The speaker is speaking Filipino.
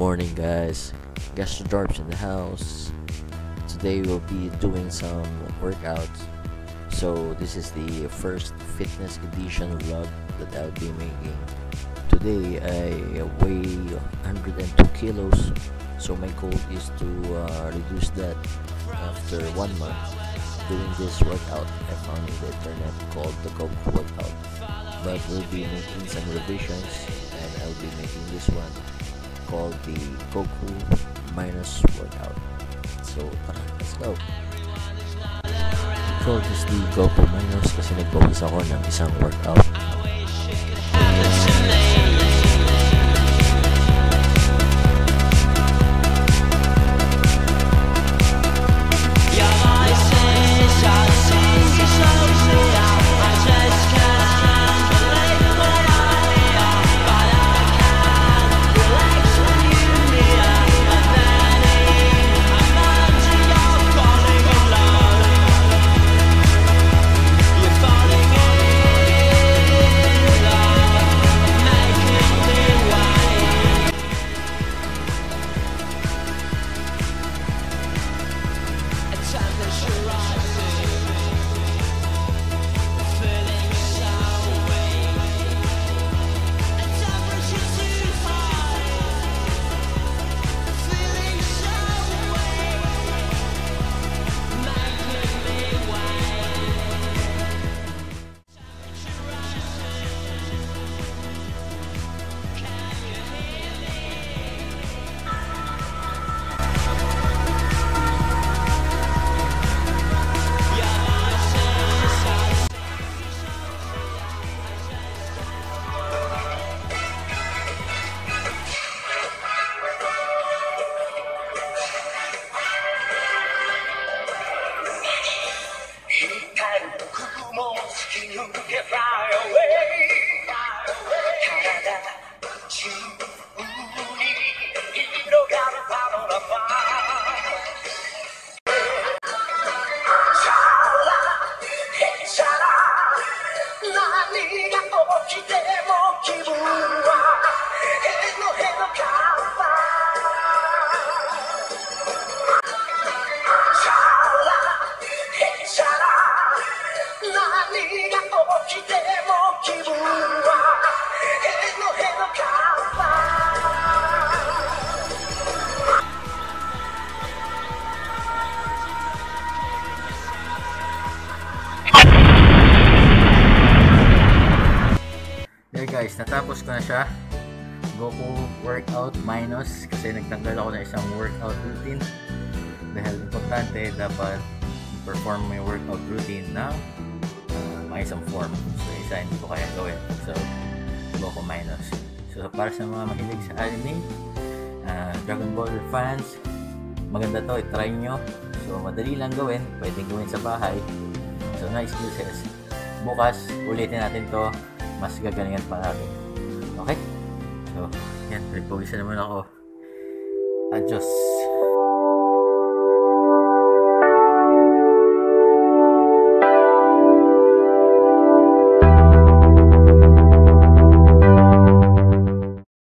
morning, guys. Gastro Darbs in the house. Today we'll be doing some workouts. So this is the first fitness edition vlog that I'll be making. Today I weigh 102 kilos. So my goal is to uh, reduce that after one month. Doing this workout I found in the internet called the Goku workout. But we'll be making some revisions and I'll be making this one called the Goku minus workout. So tara, let's go! I call this the Goku minus kasi nag-focus ako ng isang workout. wants you get by? away. There guys, natapos ko na siya. Goku workout minus kasi nagtanggal ako ng isang workout routine. Dahil importante dapat perform mo yung workout routine na may isang form. So isa hindi ko kaya gawin. So Goku minus. So para sa mga mahilig sa anime, uh, Dragon Ball fans, maganda to, i-try nyo. So madali lang gawin, pwedeng gawin sa bahay. So nice excuses. Bukas, ulitin natin to mas gagalingan pa natin. Okay? So, yan. Nagpawisa naman ako. Adios.